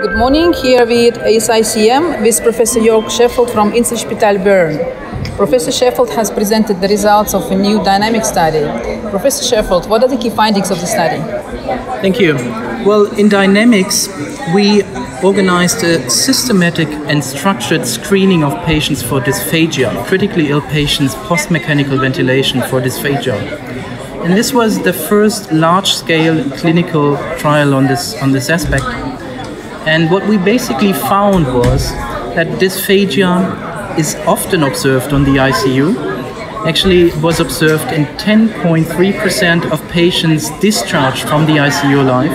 Good morning, here with ESICM with Professor Jörg Schefold from Inselspital Bern. Professor Schefold has presented the results of a new dynamic study. Professor Schefold, what are the key findings of the study? Thank you. Well, in dynamics, we organized a systematic and structured screening of patients for dysphagia, critically ill patients post mechanical ventilation for dysphagia. And this was the first large scale clinical trial on this, on this aspect. And what we basically found was that dysphagia is often observed on the ICU. Actually, was observed in 10.3% of patients discharged from the ICU alive.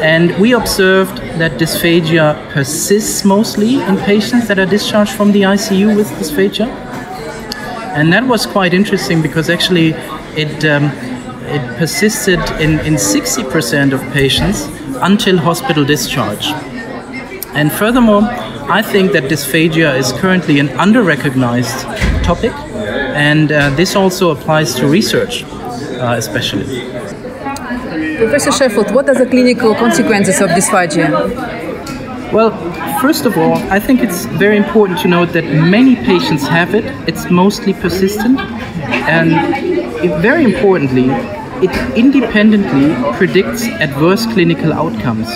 And we observed that dysphagia persists mostly in patients that are discharged from the ICU with dysphagia. And that was quite interesting because actually it, um, it persisted in, in 60% of patients until hospital discharge. And furthermore, I think that dysphagia is currently an under recognized topic, and uh, this also applies to research, uh, especially. Professor Schefold, what are the clinical consequences of dysphagia? Well, first of all, I think it's very important to note that many patients have it. It's mostly persistent, and very importantly, it independently predicts adverse clinical outcomes.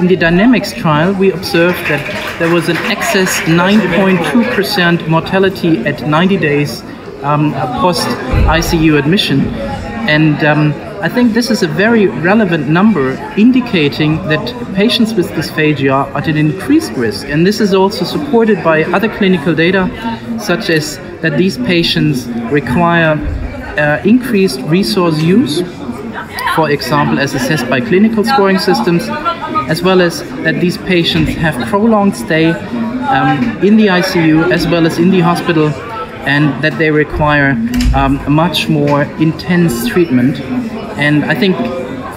In the Dynamics trial, we observed that there was an excess 9.2% mortality at 90 days um, post ICU admission. And um, I think this is a very relevant number indicating that patients with dysphagia are at an increased risk. And this is also supported by other clinical data, such as that these patients require uh, increased resource use, for example, as assessed by clinical scoring systems, as well as that these patients have prolonged stay um, in the ICU as well as in the hospital, and that they require um, much more intense treatment. And I think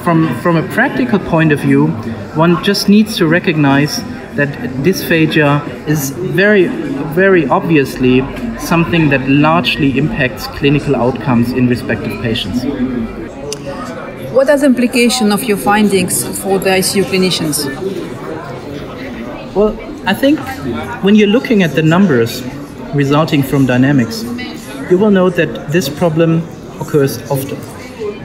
from, from a practical point of view, one just needs to recognize that dysphagia is very, very obviously something that largely impacts clinical outcomes in respective patients. What are the implications of your findings for the ICU clinicians? Well, I think when you're looking at the numbers resulting from dynamics, you will note that this problem occurs often.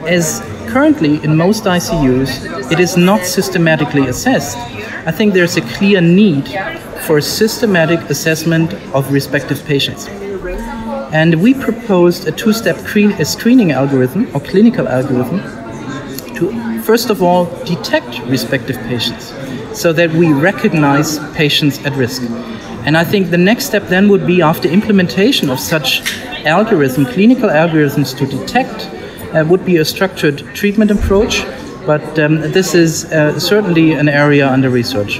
As currently in most ICUs, it is not systematically assessed. I think there's a clear need for systematic assessment of respective patients. And we proposed a two step screening algorithm or clinical algorithm to, first of all, detect respective patients so that we recognize patients at risk. And I think the next step then would be after implementation of such algorithm, clinical algorithms to detect, would be a structured treatment approach. But um, this is uh, certainly an area under research.